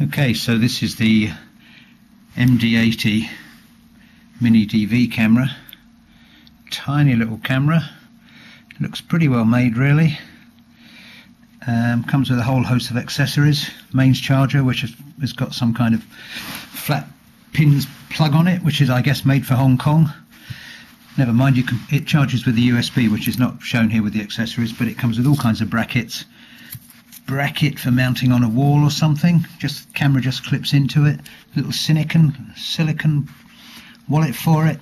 Okay, so this is the MD80 mini DV camera. Tiny little camera. Looks pretty well made really. Um, comes with a whole host of accessories. Mains charger, which has, has got some kind of flat pins plug on it, which is I guess made for Hong Kong. Never mind, you can it charges with the USB, which is not shown here with the accessories, but it comes with all kinds of brackets bracket for mounting on a wall or something. Just camera just clips into it. Little silicon silicon wallet for it.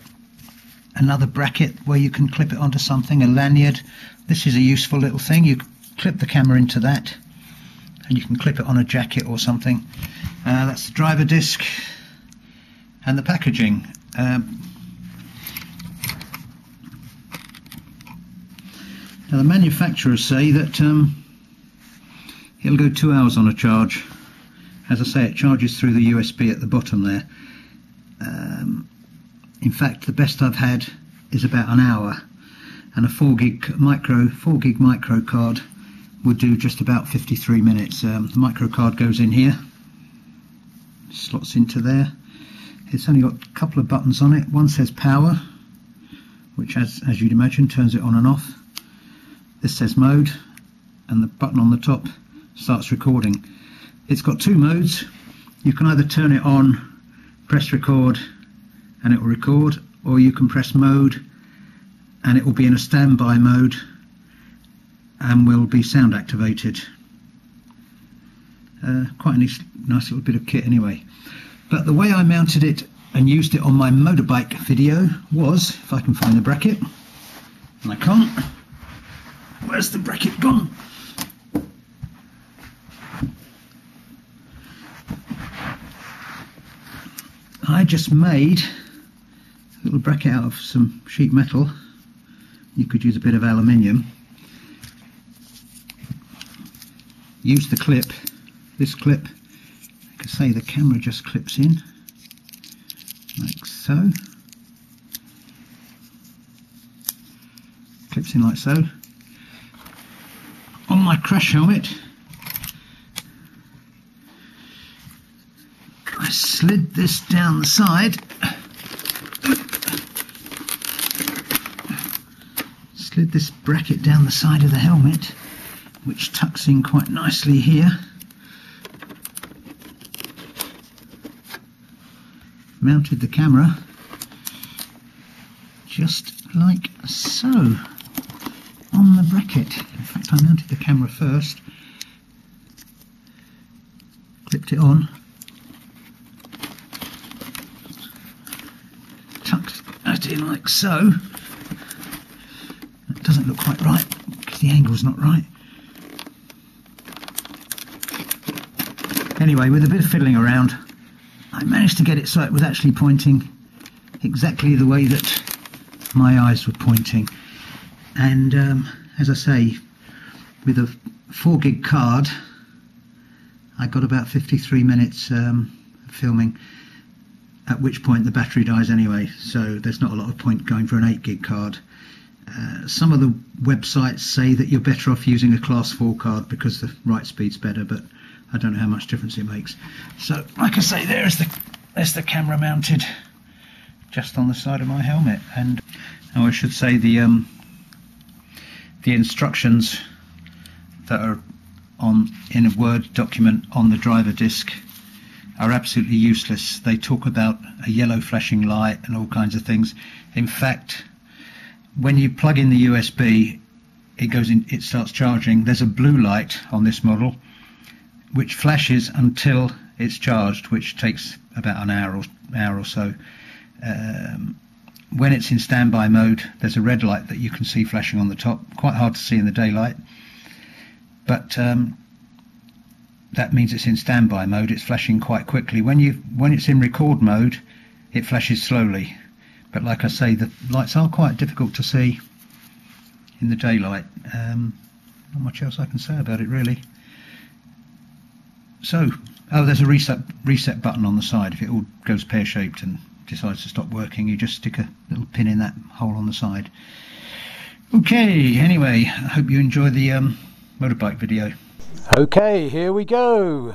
Another bracket where you can clip it onto something. A lanyard. This is a useful little thing. You clip the camera into that, and you can clip it on a jacket or something. Uh, that's the driver disc and the packaging. Um, now the manufacturers say that. Um, It'll go two hours on a charge. As I say, it charges through the USB at the bottom there. Um, in fact, the best I've had is about an hour, and a 4 gig micro 4 gig micro card would do just about 53 minutes. Um, the micro card goes in here, slots into there. It's only got a couple of buttons on it. One says power, which, as as you'd imagine, turns it on and off. This says mode, and the button on the top starts recording. It's got two modes. You can either turn it on, press record, and it will record, or you can press mode and it will be in a standby mode and will be sound activated. Uh, quite a nice, nice little bit of kit anyway. But the way I mounted it and used it on my motorbike video was, if I can find the bracket, and I can't, where's the bracket gone? I just made a little bracket out of some sheet metal. You could use a bit of aluminium. Use the clip, this clip. I can say the camera just clips in, like so. Clips in like so. On my crash helmet, I slid this down the side. Slid this bracket down the side of the helmet, which tucks in quite nicely here. Mounted the camera just like so on the bracket. In fact, I mounted the camera first, clipped it on, in like so. That doesn't look quite right because the angle's not right. Anyway, with a bit of fiddling around, I managed to get it so it was actually pointing exactly the way that my eyes were pointing. And um, as I say, with a 4 gig card, I got about 53 minutes um, filming at which point the battery dies anyway, so there's not a lot of point going for an 8 gig card. Uh, some of the websites say that you're better off using a class 4 card because the write speed's better, but I don't know how much difference it makes. So, like I say, there's the there's the camera mounted just on the side of my helmet, and oh, I should say the um, the instructions that are on in a Word document on the driver disc are absolutely useless. They talk about a yellow flashing light and all kinds of things. In fact, when you plug in the USB, it goes in, it starts charging. There's a blue light on this model, which flashes until it's charged, which takes about an hour or hour or so. Um, when it's in standby mode, there's a red light that you can see flashing on the top. Quite hard to see in the daylight, but um, that means it's in standby mode. It's flashing quite quickly. When you when it's in record mode, it flashes slowly. But like I say, the lights are quite difficult to see in the daylight. Um, not much else I can say about it really. So, oh, there's a reset reset button on the side. If it all goes pear shaped and decides to stop working, you just stick a little pin in that hole on the side. Okay. Anyway, I hope you enjoy the um, motorbike video. Okay, here we go.